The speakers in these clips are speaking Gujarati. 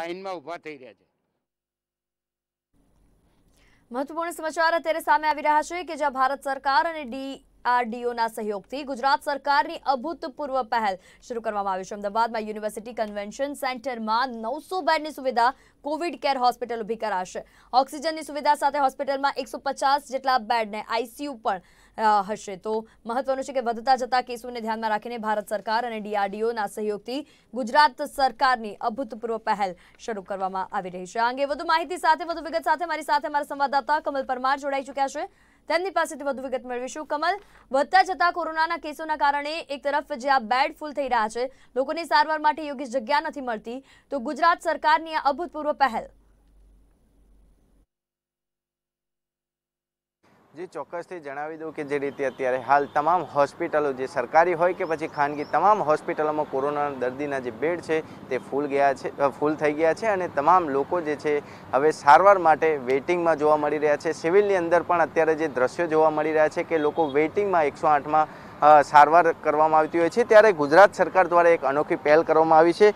લાઈનમાં ઊભા થઈ રહ્યા છે. મહત્વપૂર્ણ સમાચાર અત્યારે સામે આવી રહ્યા છે કે જ્યાં ભારત સરકાર અને ડીઆરડીઓના સહયોગથી ગુજરાત સરકારની અભૂતપૂર્વ પહેલ શરૂ કરવામાં આવી છે. અમદાવાદમાં યુનિવર્સિટી કન્વેન્શન સેન્ટરમાં નવસો બેડની સુવિધા કોવિડ કેર હોસ્પિટલ ઊભી કરાશે. ઓક્સિજનની સુવિધા સાથે હોસ્પિટલમાં એકસો જેટલા બેડને આઈસીયુ પણ હશે. તો મહત્વનું છે કે વધતા જતા કેસોને ધ્યાનમાં રાખીને ભારત સરકાર અને ડીઆરડીઓના સહયોગથી ગુજરાત સરકારની અભૂતપૂર્વ પહેલ શરૂ કરવામાં આવી રહી છે. આ અંગે વધુ માહિતી સાથે, વધુ વિગત સાથે મારી સાથે મારા સંવાદદાતા કમલ પરમાર જોડાઈ ચૂક્યા છે. તેમની પાસેથી વધુ વિગત મેળવીશું. કમલ, વધતા જતા કોરોનાના કેસોના કારણે એક તરફ જે આ બેડ ફૂલ થઈ રહ્યા છે, લોકોની સારવાર માટે યોગ્ય જગ્યા નથી મળતી, તો ગુજરાત સરકારની આ અભૂતપૂર્વ પહેલ. જે ચોક્કસથી જણાવી દઉં કે જે રીતે અત્યારે હાલ તમામ હોસ્પિટલો જે સરકારી હોય કે પછી ખાનગી તમામ હોસ્પિટલોમાં કોરોના દર્દીના જે બેડ છે તે ફૂલ ગયા છે ફૂલ થઈ ગયા છે અને તમામ લોકો જે છે હવે સારવાર માટે વેઇટિંગમાં જોવા મળી રહ્યા છે. સિવિલની અંદર પણ અત્યારે જે દ્રશ્યો જોવા મળી રહ્યા છે કે લોકો વેઇટિંગમાં એકસો આઠમાં સારવાર કરવામાં આવતી હોય છે. ત્યારે ગુજરાત સરકાર દ્વારા એક અનોખી પહેલ કરવામાં આવી છે.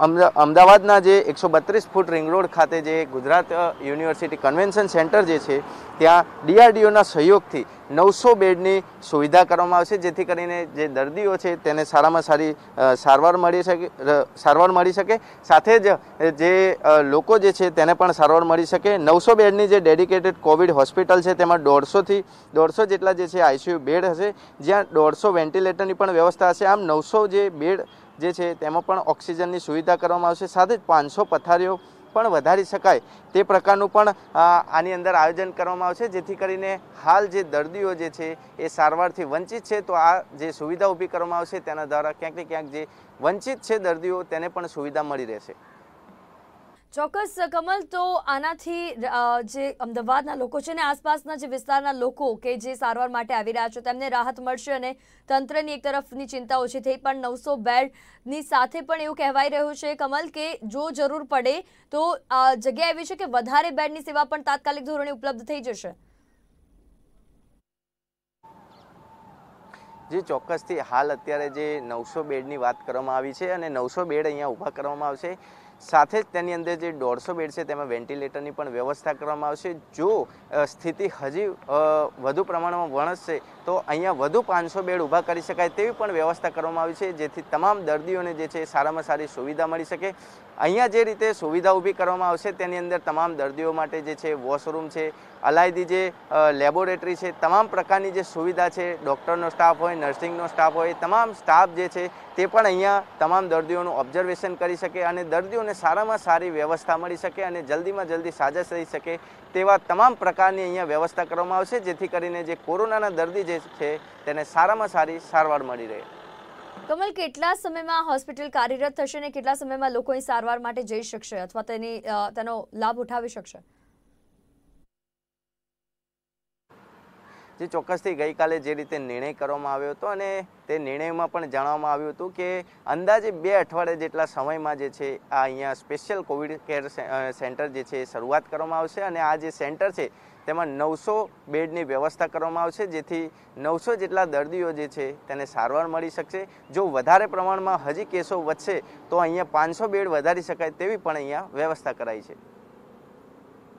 અમદા- અમદાવાદના જે એકસો બત્રીસ ફૂટ રિંગ રોડ ખાતે જે ગુજરાત યુનિવર્સિટી કન્વેન્શન સેન્ટર જે છે, ત્યાં ડીઆરડીઓના સહયોગથી નવસો બેડની સુવિધા કરવામાં આવશે, જેથી કરીને જે દર્દીઓ છે તેને સારામાં સારી સારવાર મળી શકે સારવાર મળી શકે. સાથે જ જે લોકો જે છે તેને પણ સારવાર મળી શકે. નવસો બેડની જે ડેડિકેટેડ કોવિડ હોસ્પિટલ છે, તેમાં દોઢસોથી, દોઢસો જેટલા જે છે આઈસીયુ બેડ હશે, જ્યાં દોઢસો વેન્ટિલેટરની પણ વ્યવસ્થા હશે. આમ નવસો જે બેડ જે છે, તેમાં પણ ઓક્સિજનની સુવિધા કરવામાં આવશે. સાથે જ પાંચસો પથારીઓ પણ વધારી શકાય તે પ્રકારનું પણ આની અંદર આયોજન કરવામાં આવશે. જેથી કરીને હાલ જે દર્દીઓ જે છે એ સારવારથી વંચિત છે. તો આ જે સુવિધા ઊભી કરવામાં આવશે તેના દ્વારા ક્યાંક ને ક્યાંક જે વંચિત છે દર્દીઓ, તેને પણ સુવિધા મળી રહેશે. ચોક્કસ, કમલ, તો આનાથી જે અમદાવાદના લોકો છે ને, આસપાસના જે વિસ્તારના લોકો કે જે સારવાર માટે આવી રહ્યા છે, તેમને રાહત મળશે અને તંત્રની એક તરફની ચિંતા ઓછી થઈ પણ નવસો બેડની સાથે પણ એવું કહેવાઈ રહ્યું છે, કમલ, કે જો જરૂર પડે, તો જગ્યા એવી છે કે વધારે બેડની સેવા પણ તાત્કાલિક ધોરણે ઉપલબ્ધ થઈ જશે? જે, ચોક્કસથી હાલ અત્યારે જે નવસો બેડની વાત કરવામાં આવી છે અને નવસો બેડ અહીંયા ઊભા કરવામાં આવશે સાથે જ તેની અંદર જે દોઢસો બેડ છે તેમાં વેન્ટિલેટરની પણ વ્યવસ્થા કરવામાં આવશે. જો સ્થિતિ હજી વધુ પ્રમાણમાં વણસશે તો અહીંયા વધુ પાંચસો બેડ ઊભા કરી શકાય તેવી પણ વ્યવસ્થા કરવામાં આવી છે, જેથી તમામ દર્દીઓને જે છે સારામાં સારી સુવિધા મળી શકે. અહીંયા જે રીતે સુવિધા ઊભી કરવામાં આવશે, તેની અંદર તમામ દર્દીઓ માટે જે છે વોશરૂમ છે, અલાયદી જે લેબોરેટરી છે, તમામ પ્રકારની જે સુવિધા છે, ડૉક્ટરનો સ્ટાફ હોય, નર્સિંગનો સ્ટાફ હોય, તમામ સ્ટાફ જે છે તે પણ અહીંયા તમામ દર્દીઓનું ઓબ્ઝર્વેશન કરી શકે અને દર્દીઓને સારામાં સારી વ્યવસ્થા મળી શકે અને જલ્દીમાં જલ્દી સાજા થઈ શકે તેવા તમામ પ્રકારની અહીંયા વ્યવસ્થા કરવામાં આવશે, જેથી કરીને જે કોરોનાના દર્દી જે છે તેને સારામાં સારી સારવાર મળી રહે. કમલ, કેટલા સમયમાં હોસ્પિટલ કાર્યરત થશે અને કેટલા સમયમાં લોકો અહીં સારવાર માટે જઈ શકશે અથવા તેની તેનો લાભ ઉઠાવી શકશે? જે ચોક્કસથી ગઈકાલે જે રીતે નિર્ણય કરવામાં આવ્યો હતો અને તે નિર્ણયમાં પણ જાણવામાં આવ્યું હતું કે અંદાજે બે અઠવાડિયા જેટલા સમયમાં જે છે, આ અહીંયા સ્પેશિયલ કોવિડ કેર સેન્ટર જે છે એ શરૂઆત કરવામાં આવશે અને આ જે સેન્ટર છે તેમાં નવસો બેડની વ્યવસ્થા કરવામાં આવશે, જેથી નવસો જેટલા દર્દીઓ જે છે તેને સારવાર મળી શકશે. જો વધારે પ્રમાણમાં હજી કેસો વધશે, તો અહીંયા પાંચસો બેડ વધારી શકાય તેવી પણ અહીંયા વ્યવસ્થા કરાઈ છે.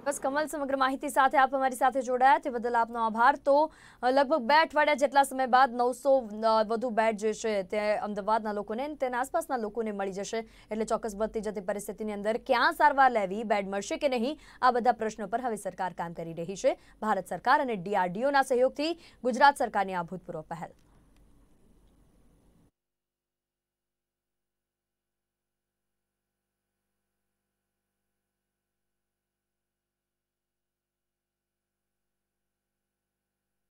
બસ કમલ સમગ્ર માહિતી સાથે આપ અમારી સાથે જોડાયા તે બદલ આપનો આભાર. તો લગભગ બે અઠવાડિયા જેટલા સમય બાદ નવસો વધુ બેડ જે છે તે અમદાવાદના લોકોને તેના આસપાસના લોકોને મળી જશે. એટલે ચોક્કસ વધતી જતી પરિસ્થિતિની અંદર ક્યાં સારવાર લેવી, બેડ મળશે કે નહીં, આ બધા પ્રશ્નો પર હવે સરકાર કામ કરી રહી છે. ભારત સરકાર અને ડીઆરડીઓના સહયોગથી ગુજરાત સરકારની આ ભૂતપૂર્વ પહેલ.